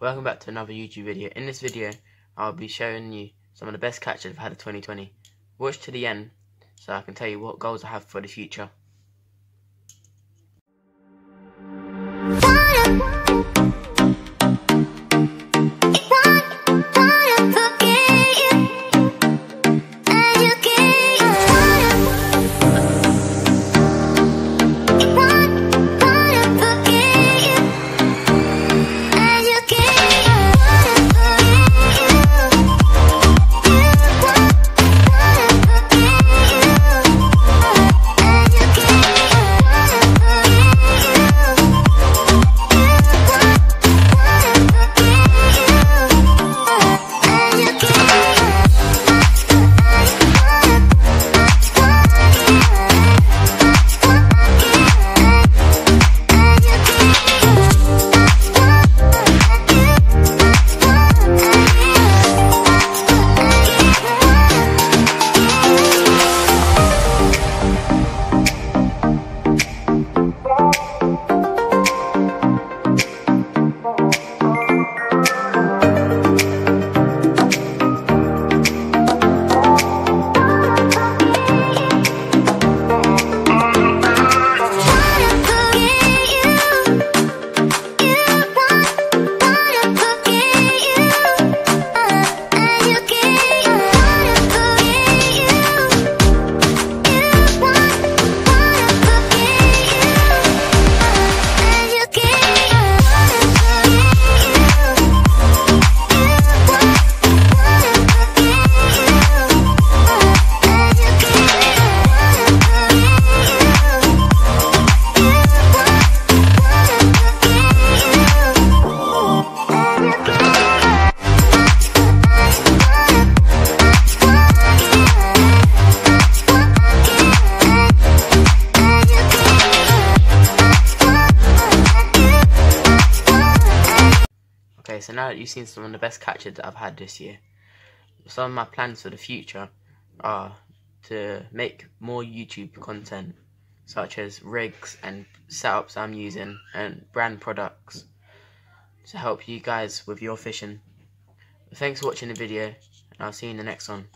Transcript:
Welcome back to another YouTube video. In this video, I'll be showing you some of the best catches I've had in 2020. Watch to the end so I can tell you what goals I have for the future. So now that you've seen some of the best catches that I've had this year, some of my plans for the future are to make more YouTube content, such as rigs and setups I'm using and brand products to help you guys with your fishing. Thanks for watching the video, and I'll see you in the next one.